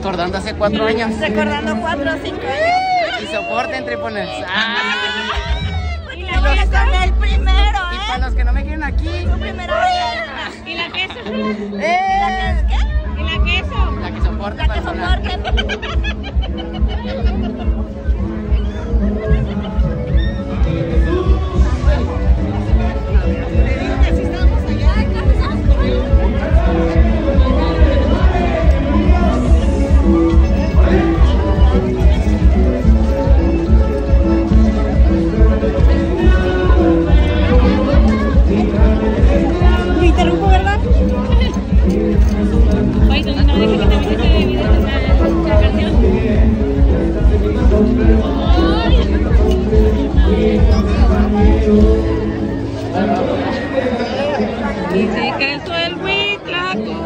Recordando hace cuatro años. Recordando cuatro o cinco años. Y soporten, tripones. Y la voy a con el primero, Y ¿eh? para los que no me quieren aquí, Su primera vez. ¿Y la queso? ¡eh! ¿Qué? ¿Y la queso? La que soporte La que personal. soporte.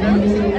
Gracias.